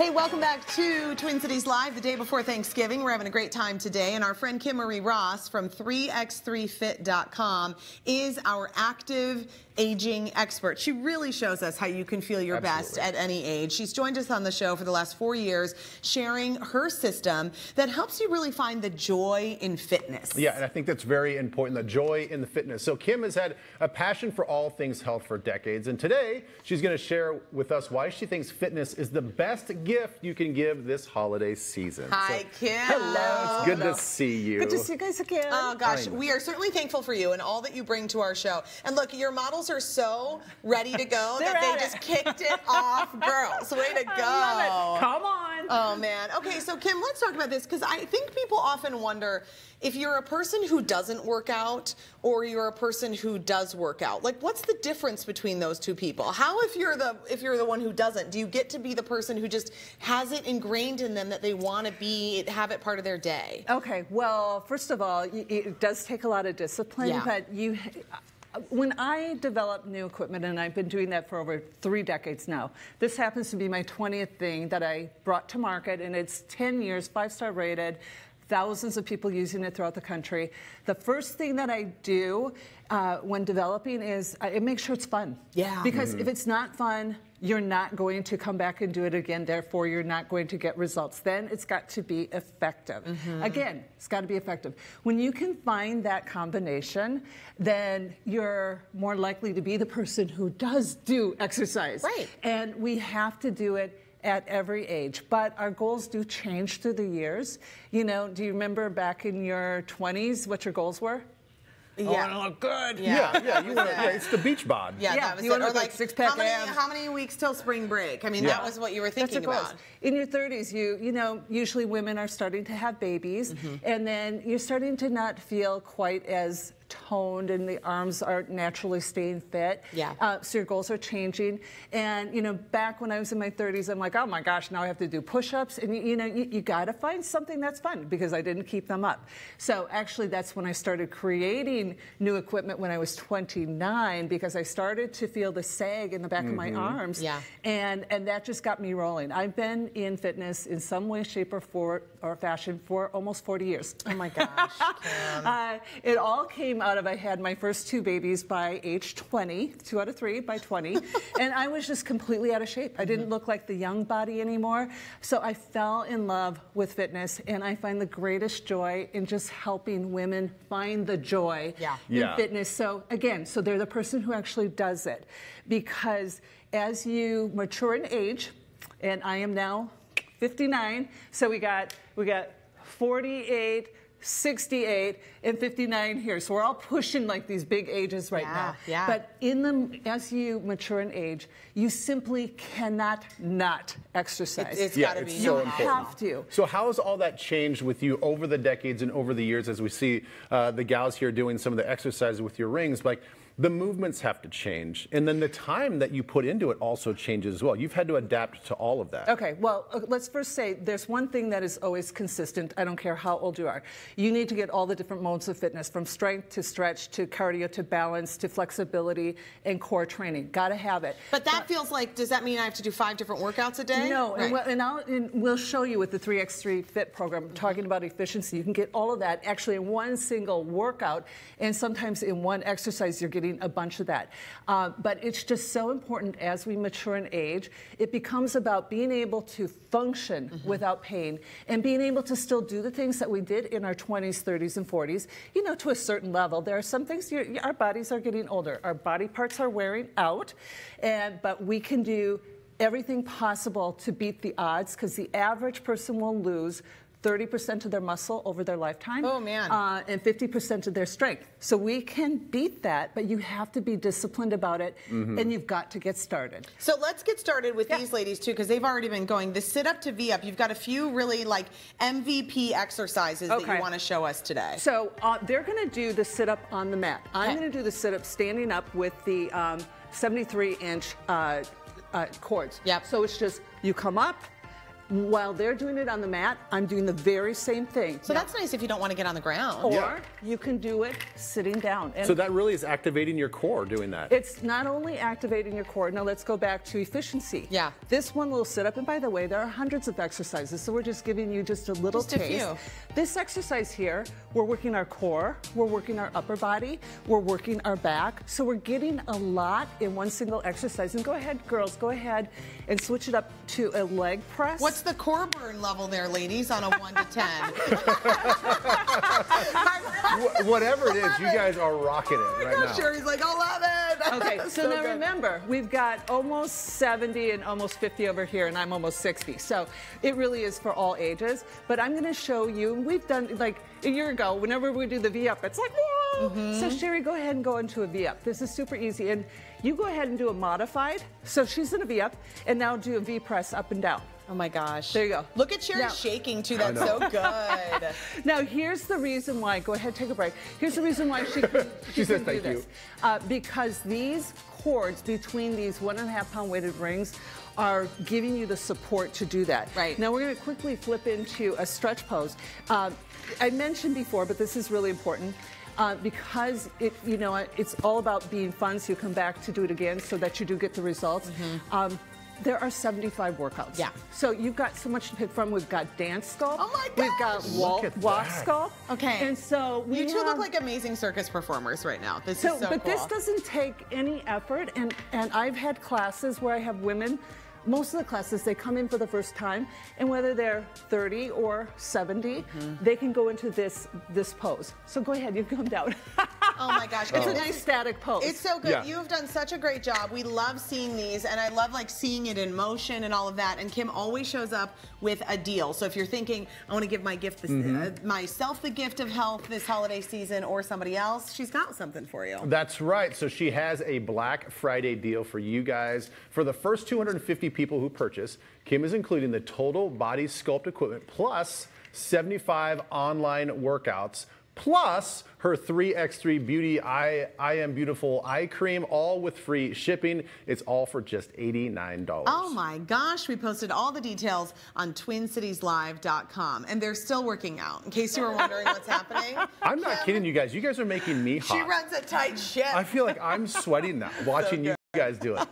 Hey, welcome back to Twin Cities Live, the day before Thanksgiving. We're having a great time today, and our friend Kim Marie Ross from 3x3fit.com is our active aging expert. She really shows us how you can feel your Absolutely. best at any age. She's joined us on the show for the last four years, sharing her system that helps you really find the joy in fitness. Yeah, and I think that's very important, the joy in the fitness. So Kim has had a passion for all things health for decades, and today she's going to share with us why she thinks fitness is the best gift you can give this holiday season. Hi, so, Kim. Hello. It's good hello. to see you. Good to see you guys again. Oh, gosh. We are certainly thankful for you and all that you bring to our show. And look, your models are so ready to go that they just kicked it off. Girls, way to go. Come on. Oh, man. Okay, so Kim, let's talk about this because I think people often wonder if you're a person who doesn't work out or you're a person who does work out. Like, what's the difference between those two people? How, if you're the if you're the one who doesn't, do you get to be the person who just has it ingrained in them that they want to be have it part of their day? Okay. Well, first of all, it does take a lot of discipline, yeah. but you when I develop new equipment, and I've been doing that for over three decades now, this happens to be my 20th thing that I brought to market, and it's 10 years, five star rated, thousands of people using it throughout the country. The first thing that I do uh, when developing is I make sure it's fun. Yeah. Because mm-hmm. if it's not fun, you're not going to come back and do it again. Therefore, you're not going to get results. Then it's got to be effective. Mm-hmm. Again, it's got to be effective. When you can find that combination, then you're more likely to be the person who does do exercise. Right. And we have to do it at every age. But our goals do change through the years. You know, do you remember back in your 20s what your goals were? Oh, yeah. I want to look good. Yeah, yeah, yeah, you want yeah, it's the beach bod. Yeah, yeah that was you it. Or like, six pack how many, abs. how many weeks till spring break? I mean, yeah. that was what you were thinking about. In your 30s, you you know, usually women are starting to have babies, mm-hmm. and then you're starting to not feel quite as toned and the arms are naturally staying fit. Yeah. Uh, so your goals are changing. And, you know, back when I was in my 30s, I'm like, oh my gosh, now I have to do push ups. And, you, you know, you, you got to find something that's fun because I didn't keep them up. So actually, that's when I started creating new equipment when I was 29 because I started to feel the sag in the back mm-hmm. of my mm-hmm. arms. Yeah. And, and that just got me rolling. I've been in fitness in some way, shape, or, for, or fashion for almost 40 years. Oh my gosh. uh, it all came came out of I had my first two babies by age 20, two out of three by 20, and I was just completely out of shape. I didn't look like the young body anymore. So I fell in love with fitness, and I find the greatest joy in just helping women find the joy yeah. in yeah. fitness. So again, so they're the person who actually does it, because as you mature in age, and I am now 59, so we got we got 48. 68 and 59 here. So we're all pushing like these big ages right yeah, now. Yeah. But in the as you mature in age, you simply cannot not exercise. it's yeah, gotta it's be. So you important. have to. So how has all that changed with you over the decades and over the years as we see uh, the gals here doing some of the exercises with your rings? Like the movements have to change. And then the time that you put into it also changes as well. You've had to adapt to all of that. Okay, well, uh, let's first say there's one thing that is always consistent. I don't care how old you are. You need to get all the different modes of fitness from strength to stretch to cardio to balance to flexibility and core training. Got to have it. But that but, feels like, does that mean I have to do five different workouts a day? No, right. and, we'll, and, I'll, and we'll show you with the 3x3 Fit program, talking about efficiency. You can get all of that actually in one single workout, and sometimes in one exercise, you're getting a bunch of that. Uh, but it's just so important as we mature in age. It becomes about being able to function mm-hmm. without pain and being able to still do the things that we did in our 20s, 30s, and 40s, you know, to a certain level. There are some things, our bodies are getting older, our body parts are wearing out, and but we can do everything possible to beat the odds because the average person will lose 30% of their muscle over their lifetime. Oh, man. Uh, and 50% of their strength. So we can beat that, but you have to be disciplined about it, mm-hmm. and you've got to get started. So let's get started with yeah. these ladies, too, because they've already been going. The sit up to V up, you've got a few really like MVP exercises okay. that you want to show us today. So uh, they're going to do the sit up on the mat. I'm okay. going to do the sit up standing up with the um, 73 inch uh, uh, cords. Yep. So it's just you come up, while they're doing it on the mat, I'm doing the very same thing. So that's nice if you don't want to get on the ground. or Yeah. you can do it sitting down. And So that really is activating your core doing that. it's not only activating your core. Now let's go back to efficiency. Yeah. This one will sit up, and by the way, there are hundreds of exercises, so we're just giving you just a little Just a taste. few. This exercise here, we're working our core, we're working our upper body, we're working our back. So we're getting a lot in one single exercise. And go ahead, girls, go ahead and switch it up to a leg press. What's the core burn level there, ladies, on a 1 to 10? Whatever it is, you guys are rocking it right now. Sherry's like, 11. Okay, so, So now good. remember, we've got almost 70 and almost 50 over here, and I'm almost 60. So it really is for all ages. But I'm going to show you, we've done like a year ago, whenever we do the V up, it's like, whoa. Mm-hmm. So Sherry, go ahead and go into a V up. This is super easy. And you go ahead and do a modified. So she's in a V up, and now do a V press up and down. Oh my gosh. There you go. Look at Sherry Now- shaking too. That's so good. Now, here's the reason why. Go ahead, take a break. Here's the reason why she can, She says can thank do you. this. Uh, because these cords between these one and a half pound weighted rings are giving you the support to do that. Right. Now, we're going to quickly flip into a stretch pose. Um, I mentioned before, but this is really important. Uh, because it, you know, it's all about being fun, so you come back to do it again, so that you do get the results. Um, there are 75 workouts. Yeah. So you've got so much to pick from. We've got dance sculpt. Oh my god. We've got gosh. wall, walk sculpt. Okay. And so we You two have, look like amazing circus performers right now. This so, is so but cool. this doesn't take any effort. And and I've had classes where I have women. Most of the classes they come in for the first time, and whether they're 30 or 70, Mm-hmm. they can go into this this pose. So go ahead, you can come down. Oh my gosh. it's a nice static pose. It's so good. Yeah. You have done such a great job. We love seeing these, and I love like seeing it in motion and all of that. And Kim always shows up with a deal. So if you're thinking, I want to give my gift, this, Mm-hmm. uh, myself the gift of health this holiday season, or somebody else, she's got something for you. That's right. So she has a Black Friday deal for you guys. For the first 250 people who purchase, Kim is including the total body sculpt equipment plus 75 online workouts. Plus her 3x3 Beauty I, I Am Beautiful eye cream, all with free shipping. It's all for just $89. Oh my gosh, we posted all the details on twincitieslive.com, and they're still working out. In case you were wondering what's happening, I'm not kidding you guys. You guys are making me hot. she runs a tight ship. I feel like I'm sweating now watching you guys do it.